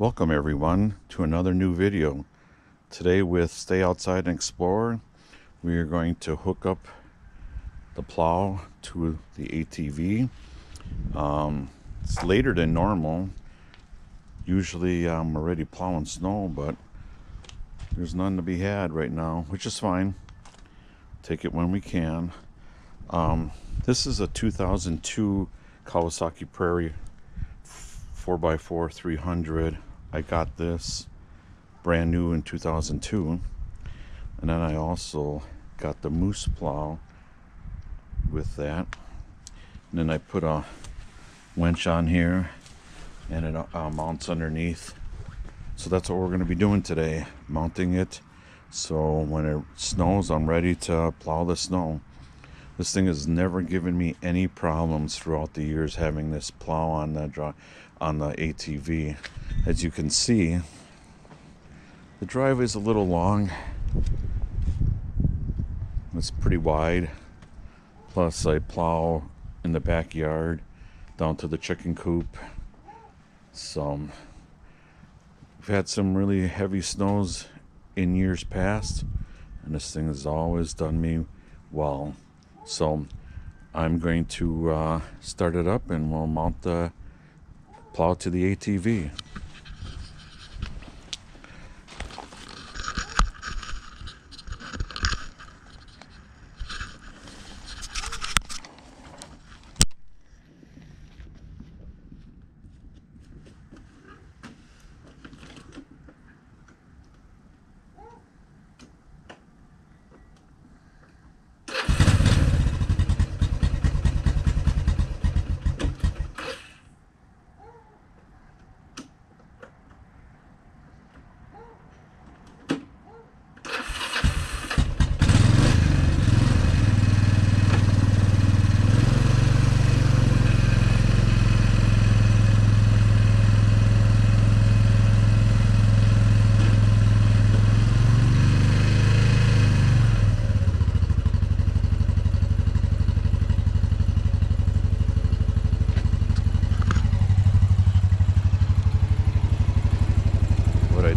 Welcome everyone to another new video. Today with Stay Outside and Explore, we are going to hook up the plow to the ATV. Um, it's later than normal. Usually I'm already plowing snow, but there's none to be had right now, which is fine. Take it when we can. Um, this is a 2002 Kawasaki Prairie 4x4 300 I got this brand new in 2002 and then I also got the moose plow with that. And then I put a winch on here and it uh, mounts underneath. So that's what we're going to be doing today mounting it. So when it snows I'm ready to plow the snow this thing has never given me any problems throughout the years having this plow on the on the ATV as you can see the driveway is a little long. It's pretty wide. Plus I plow in the backyard down to the chicken coop. So we've had some really heavy snows in years past and this thing has always done me well so I'm going to uh, start it up and we'll mount the plow to the ATV.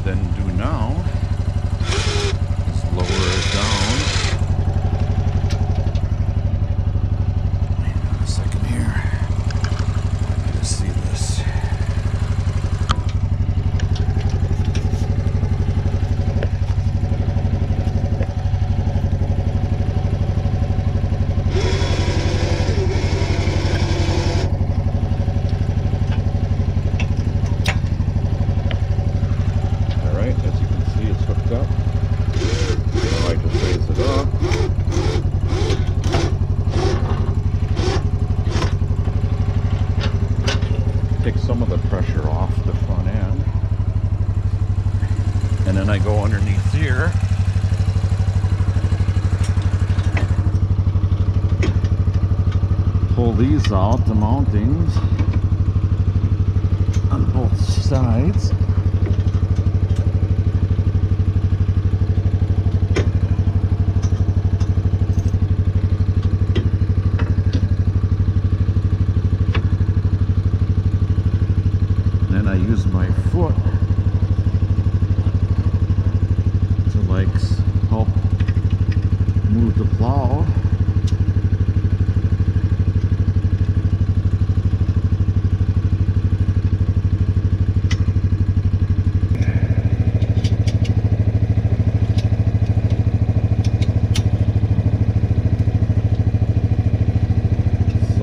then do now is lower it down. These out, the mountings on both sides. then I use my foot to like help move the plow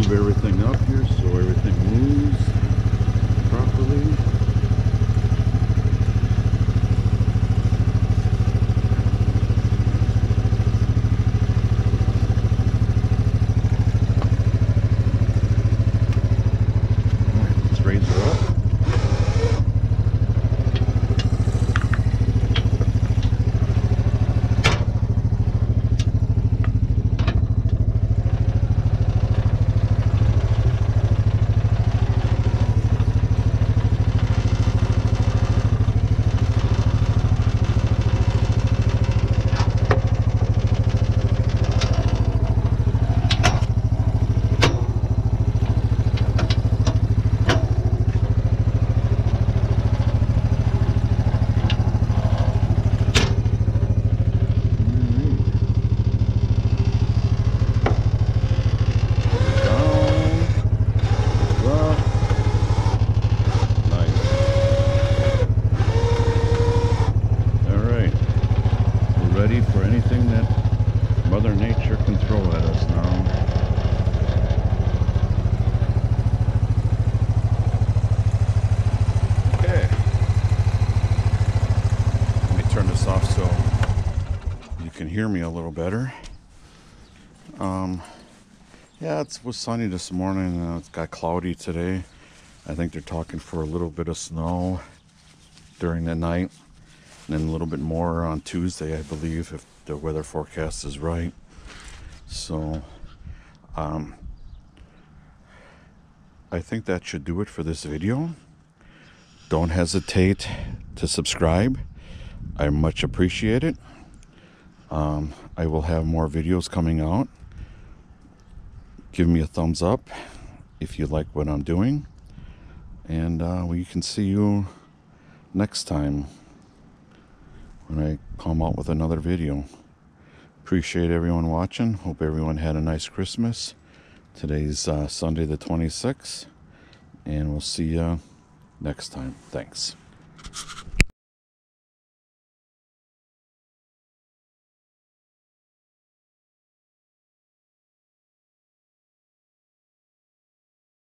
move everything up here so everything moves anything that Mother Nature can throw at us now. can hear me a little better. Um, yeah, it was sunny this morning. Uh, it's got cloudy today. I think they're talking for a little bit of snow during the night and a little bit more on Tuesday, I believe, if the weather forecast is right. So, um, I think that should do it for this video. Don't hesitate to subscribe. I much appreciate it. Um, I will have more videos coming out. Give me a thumbs up if you like what I'm doing. And uh, we can see you next time I come out with another video. Appreciate everyone watching. Hope everyone had a nice Christmas. Today's uh, Sunday the 26th. And we'll see you next time. Thanks.